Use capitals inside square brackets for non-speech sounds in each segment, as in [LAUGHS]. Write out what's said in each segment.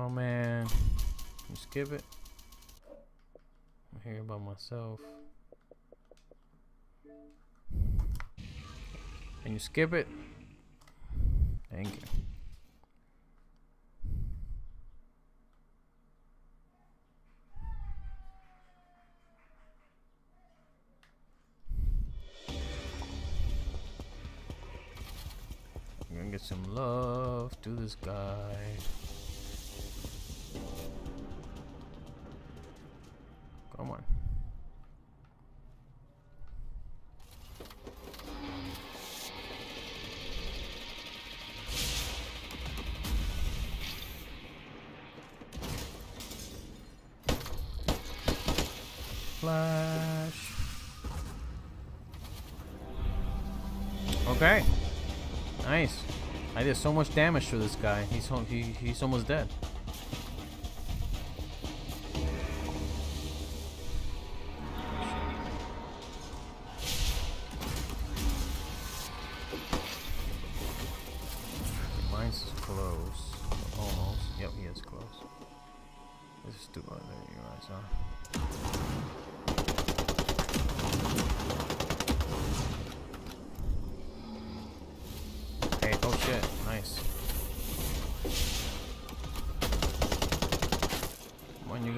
Oh man. You skip it. I'm here by myself. Can you skip it? Thank you. I'm gonna get some love to this guy. Flash. Okay. Nice. I did so much damage to this guy. He's he, he's almost dead.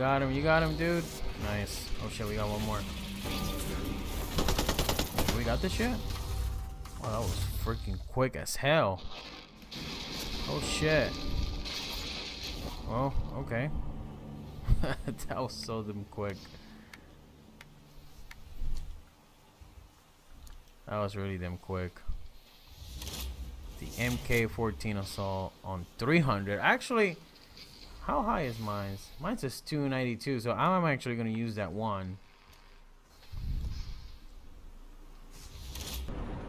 Got him. You got him, dude. Nice. Oh shit, we got one more. We got this shit? Wow, that was freaking quick as hell. Oh shit. Well, okay. [LAUGHS] that was so damn quick. That was really damn quick. The MK14 assault on 300. Actually, how high is mine? Mine says 292, so I'm actually gonna use that one.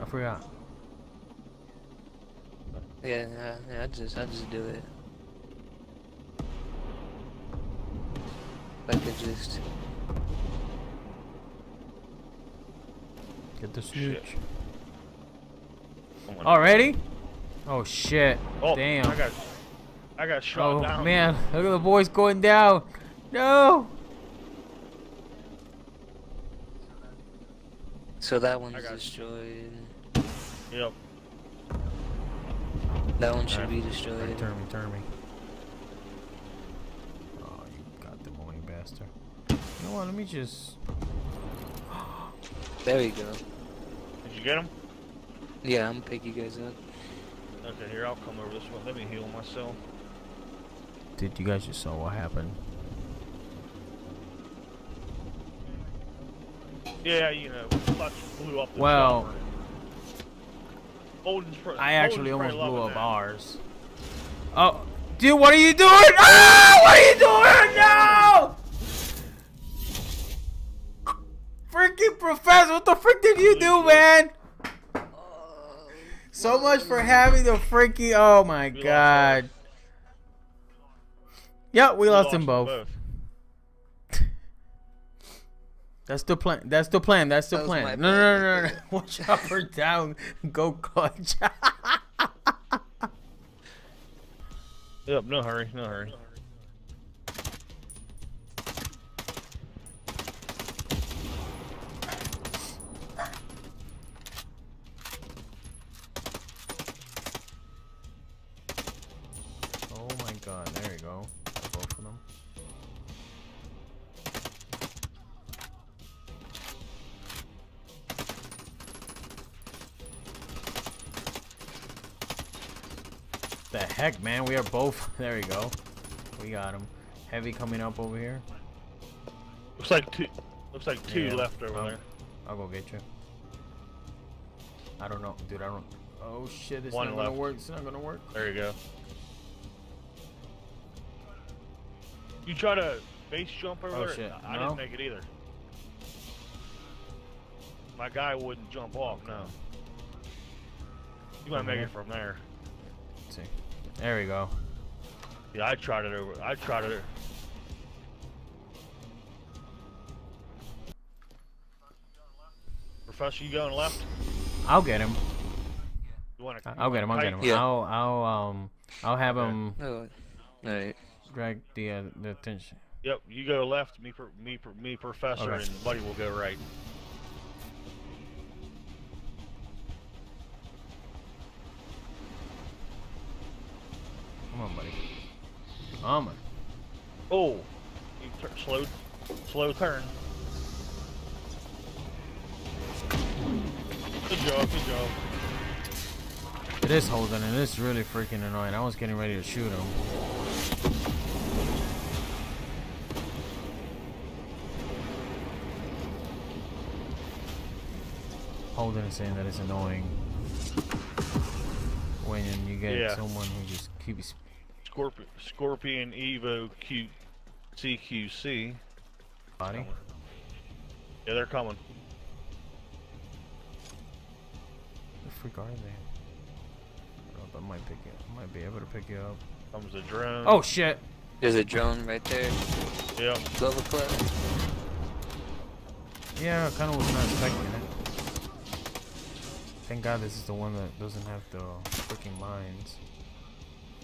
I forgot. Yeah, yeah, yeah, I just, I just do it. I I just, Get the Shit. Already? Oh shit. Oh, Damn. I got, I got shot Oh down. man, look at the boys going down. No. so that one's I got you. destroyed. Yep. That one should Alright. be Alright, destroyed. turn me, turn me. Oh, you got the money bastard. You know what? Let me just. [GASPS] There we go. Did you get him? Yeah, I'm gonna pick you guys up. Okay, here I'll come over this one. Let me heal myself. Did you guys just saw what happened? Yeah, you know, clutch blew up. The Well- summer. Holden's pr- I actually almost blew up that. ours. Oh, dude, what are you doing? Ah, what are you doing? No! Freaking professor, what the frick did you do, man? So much for having the freaky. Oh my god. Yep, we, We lost, them both. both. That's the plan. That's the plan. That's the That was my plan. No, no, no, no, no. [LAUGHS] Watch out for down. Go clutch. [LAUGHS] Yep, no hurry, no hurry. oh my god. There you go. Both of them. The heck, man? We are both. [LAUGHS] There you go. We got him. Heavy coming up over here. Looks like two. Looks like two Yeah, left over um, there. I'll go get you. I don't know, dude. I don't. Oh shit! It's One not gonna work. It's not gonna work. There you go. You try to base jump over Oh, there? shit, I no? didn't make it either. My guy wouldn't jump off, no. You might make it from there. Let's see. There we go. Yeah, I tried it over. I tried it. Professor, you going left? I'll get him. You want to? I'll get him. I'll get him. Yeah. I'll. I'll. Um. I'll have Okay. him. Oh, alright. Drag the uh, the attention. Yep, you go left. Me, per, me, per, me, professor, Okay. and Buddy will go right. Come on, buddy. Come on. Oh, you tur slow, slow turn. Good job, good job. It is holding, and it's really freaking annoying. I was getting ready to shoot him. Holden is saying that it's annoying when you get Yeah. someone who just keeps Scorpion, Scorpion Evo Q, CQC. body. Yeah, they're coming. The freak are they? Oh, I might pick you. I might be able to pick you up. Comes the drone. Oh shit! There's a drone right there. yeah. Glove club. Yeah, I kind of was not expecting it. Thank God this is the one that doesn't have the freaking mines.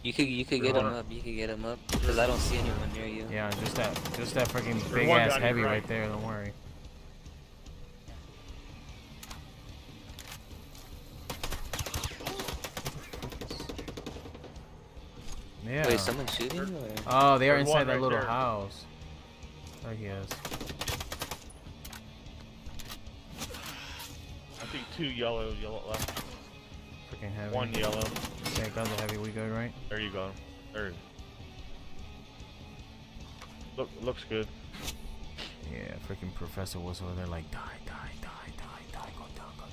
You could you could get him up. You could get him up because I don't see anyone near you. Yeah, just that, just that freaking There's big ass heavy right. right there. Don't worry. Yeah. Wait, someone's shooting? Or? Oh, they are There's inside that right little there. house. There he is. I think two yellow, yellow left. Freaking heavy. One yellow. Yeah, got the heavy. We go right? There you go. There. Look, looks good. Yeah, freaking professor was over there like die, die, die, die, die, go down, go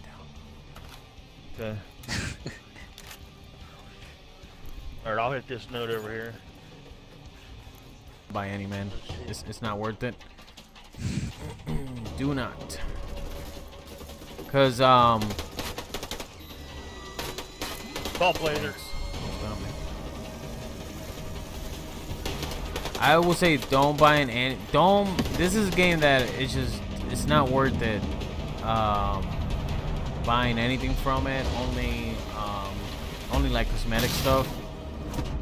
down. Okay. [LAUGHS] Alright, I'll hit this note over here. By any man, it's it's not worth it. [CLEARS THROAT] Do not. Cause um. Top laser. I will say don't buy an an don't. This is a game that it's just it's not worth it. Um, buying anything from it. Only um, only like cosmetic stuff.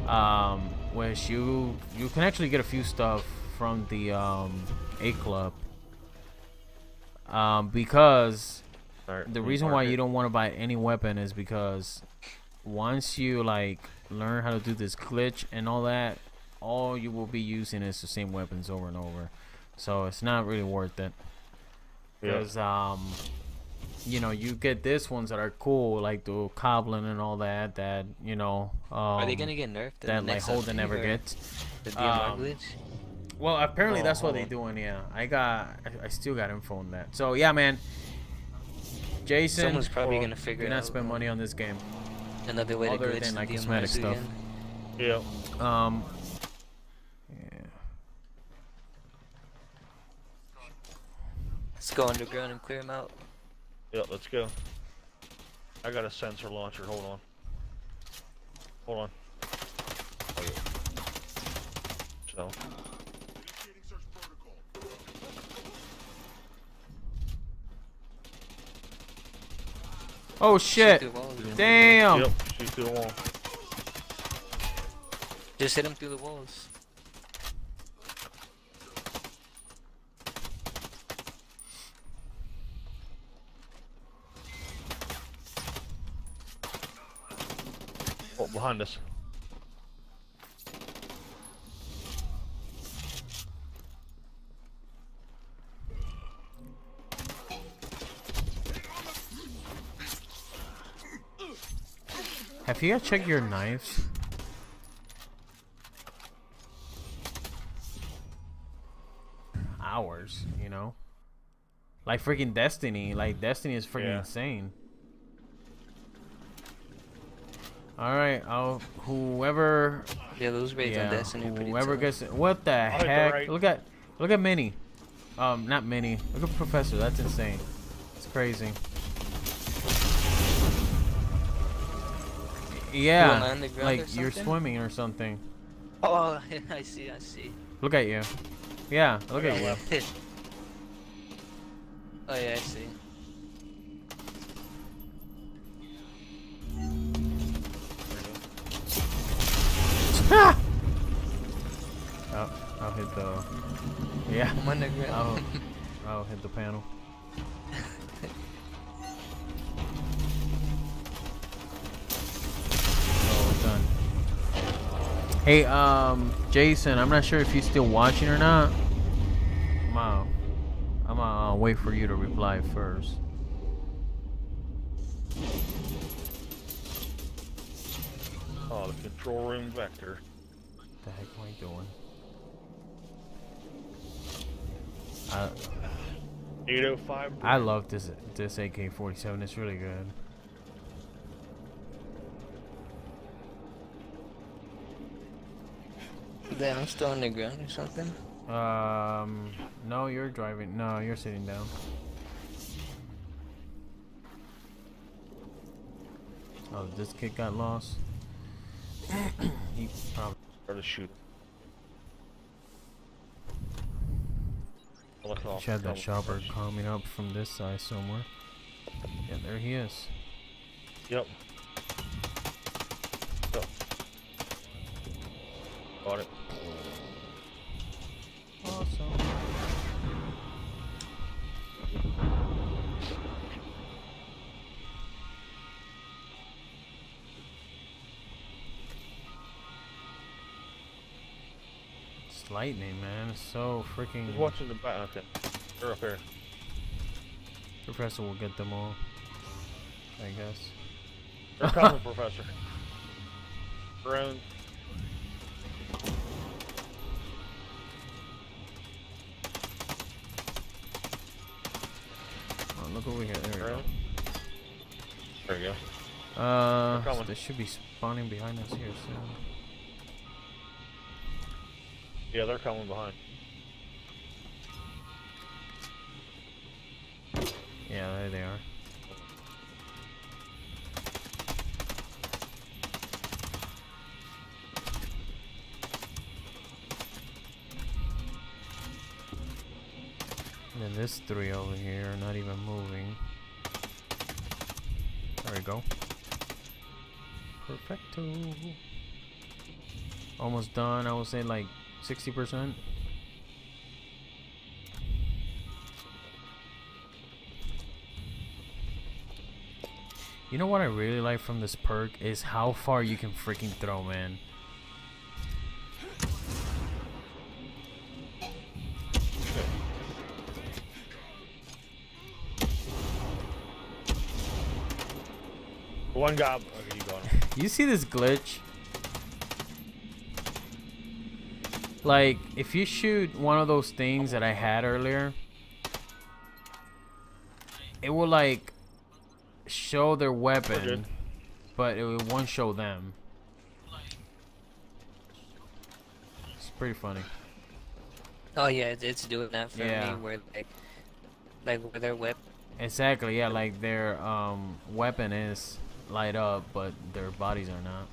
Um, which you you can actually get a few stuff from the um A Club. Um, because Alright, the reason mark why you don't want to buy any weapon is because once you like learn how to do this glitch and all that, all you will be using is the same weapons over and over. So it's not really worth it. Yeah. Because um you know, you get this ones that are cool, like the Coblin and all that, that, you know, um, Are they gonna get nerfed? in the that like next Holden never gets. The DMR Um, glitch. Well, apparently Oh, that's what hold they're doing. Yeah, I got, I, I still got info on that. So yeah, man. Jason, Someone's probably gonna figure do out not spend money on this game. another way to other glitch than, the like, DMR cosmetic stuff. again. Yeah. Um. Yeah. Let's go underground and clear him out. Yeah, let's go. I got a sensor launcher. Hold on. Hold on. Oh, yeah. So. Oh shit! through. Damn. Yep. Shoot through the wall. Just hit him through the walls. Oh, behind us. Have you guys checked your knives? Hours, you know. Like freaking Destiny. Like Destiny is freaking Yeah. insane. All right, I'll whoever Yeah, those raids on Destiny whoever tough. gets what the hit the heck? right. Look at look at Minnie. Um, not Minnie. Look at Professor. That's insane. It's crazy. Yeah, land the ground or like you're swimming or something. Oh, [LAUGHS] I see, I see. Look at you. Yeah, look at you. [LAUGHS] oh yeah, I see. Ah! hit the. Yeah. I'm on the ground. I'll, [LAUGHS] I'll hit the panel. Hey, um, Jason, I'm not sure if you're still watching or not. I'm uh, I'm uh, wait for you to reply first. Oh, the control room vector. What the heck am I doing? I 805. I love this this AK-47. It's really good. Then I'm still on the ground or something. Um, no, you're driving. No, you're sitting down. Oh, this kid got lost. [CLEARS THROAT] he probably. started to shoot. Look off. She had that Come- shopper coming up from this side somewhere. Yeah, there he is. Yep. Yep. Got it. Lightning, man. It's so freaking. He's watching the back. Okay. They're up here. Professor will get them all. I guess. They're [LAUGHS] coming, Professor. Drone. Oh, look over here. There we Drone. There go. go. Uh, they should be spawning behind us here soon. Yeah, they're coming behind. Yeah, there they are. And then this three over here are not even moving. There we go. Perfecto. Almost done. I would say like 60%. You know what I really like from this perk is how far you can freaking throw, man. One. Okay, you. [LAUGHS] You see this glitch? Like, if you shoot one of those things that I had earlier, it will like show their weapon, but it won't show them. It's pretty funny. Oh yeah, it's, it's doing that for Yeah. me. Where like, like where their whip. Exactly, yeah, like their um weapon is light up, but their bodies are not.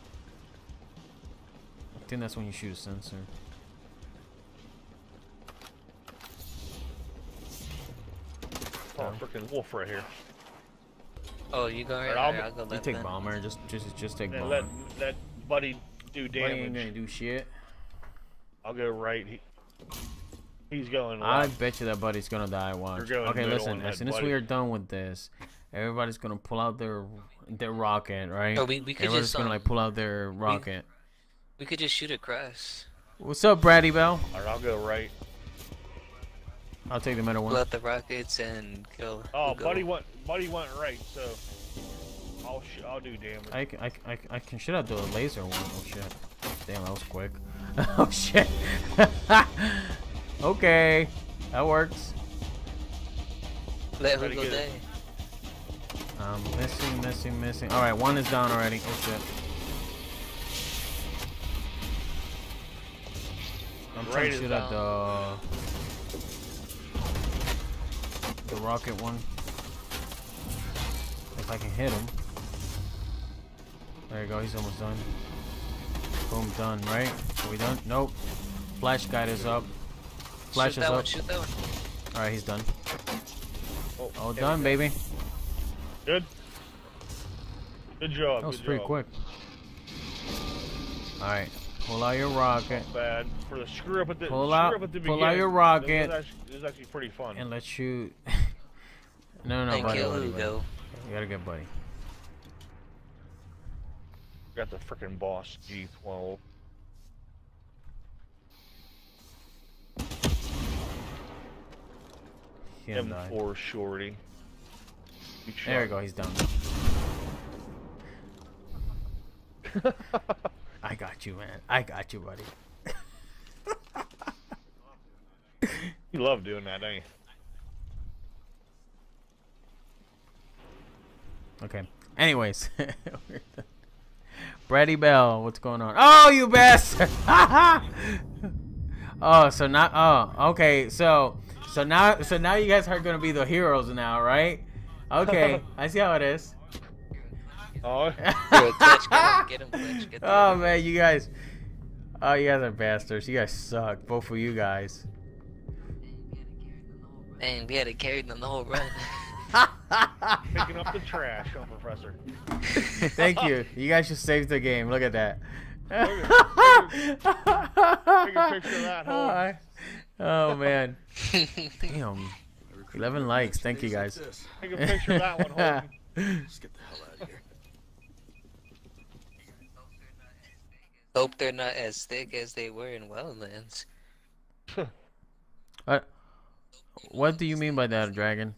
I think that's when you shoot a sensor. Freaking wolf right here. Oh, you go right. I'll I'll, be- I'll go You take then. bomber, just just just take And bomber. let let buddy do Buddy ain't damage. gonna do shit. I'll go right. He, he's going I bet you that buddy's gonna die. Watch. You're going Okay, listen. As soon as we are done with this, everybody's gonna pull out their their rocket, right? Oh, we, we could Everybody's just gonna um, like pull out their rocket. we could just shoot across. What's up, Brady Bell? Alright, I'll go right. I'll take the middle one. Let the rockets and kill. Oh, who go. buddy went. Buddy went right. So I'll sh I'll do damage. I can shoot out the laser one. Oh shit. Damn, that was quick. [LAUGHS] oh shit. [LAUGHS] okay, that works. Let Pretty who go good. die. Um, missing, missing, missing. All right, one is down already. Oh shit. I'm trying Right to shoot at the the rocket one. If I can hit him. There you go. He's almost done. Boom, done. Right? Are we done? Nope. Flash guide is up. Flash shoot is that up. one. Shoot that one. All right, he's done. Oh, All okay, done, good. baby. Good. Good job. That was good pretty job. quick. Alright, Pull out your rocket Bad for the screw up at the Pull screw out- up at the pull out beginning. your This rocket. was actually, this was actually pretty fun. and let's shoot. [LAUGHS] no, no, and buddy, kill buddy, buddy. You gotta get buddy. Got the freaking boss G12. He didn't die. M4 shorty. There we go. He's done. [LAUGHS] I got you, man. I got you, buddy. You love doing that, don't you? Okay. Anyways. [LAUGHS] Brady Bell, what's going on? Oh, you bastard! [LAUGHS] oh, so now, oh, okay, so, so now, so now you guys are gonna be the heroes now, right? Okay, [LAUGHS] I see how it is. Oh, get him, get him, Clutch, oh man, you guys, oh, you guys are bastards. You guys suck, both of you guys. Man, we had to carry them the whole run. Picking up the trash, huh, Professor? [LAUGHS] Thank you. You guys just saved the game. Look at that. Take a picture of that, oh. [LAUGHS] I- oh man. Damn. 11 likes. Thank you guys. Take a picture of that one, Holden. Let's [LAUGHS] get the hell out of here. Hope they're not as thick as they were in Wildlands. Uh, what do you mean by that, Dragon?